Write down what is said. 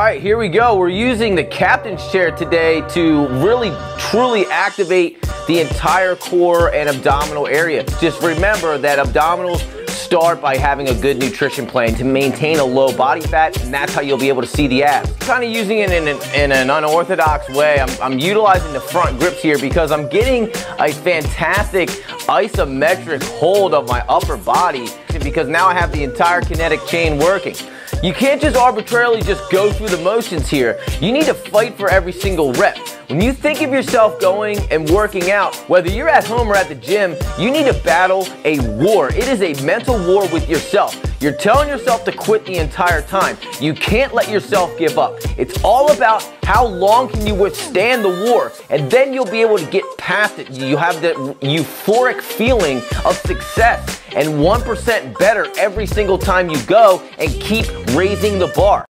All right, here we go. We're using the captain's chair today to really truly activate the entire core and abdominal area. Just remember that abdominals start by having a good nutrition plan to maintain a low body fat, and that's how you'll be able to see the abs. Kind of using it in an, in an unorthodox way. I'm, I'm utilizing the front grips here because I'm getting a fantastic isometric hold of my upper body because now I have the entire kinetic chain working. You can't just arbitrarily just go through the motions here. You need to fight for every single rep. When you think of yourself going and working out, whether you're at home or at the gym, you need to battle a war. It is a mental war with yourself. You're telling yourself to quit the entire time. You can't let yourself give up. It's all about how long can you withstand the war, and then you'll be able to get past it. You have the euphoric feeling of success and 1% better every single time you go and keep raising the bar.